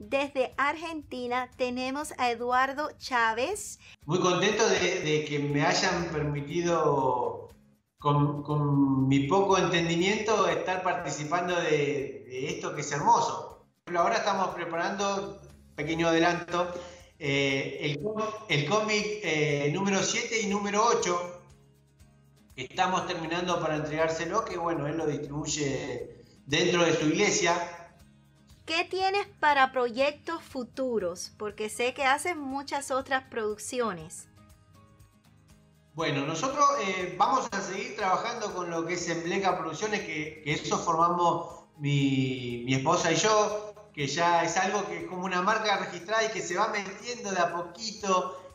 Desde Argentina tenemos a Eduardo Chávez. Muy contento de, que me hayan permitido, con, mi poco entendimiento, estar participando de, esto que es hermoso. Ahora estamos preparando, pequeño adelanto, eh, el, cómic eh, número 7 y número 8. Estamos terminando para entregárselo, que bueno, él lo distribuye dentro de su iglesia ¿Qué tienes para proyectos futuros? Porque sé que haces muchas otras producciones. Bueno, nosotros eh, vamos a seguir trabajando con lo que es Embleca Producciones, que, eso formamos mi, esposa y yo, que ya es algo que es como una marca registrada y que se va metiendo de a poquito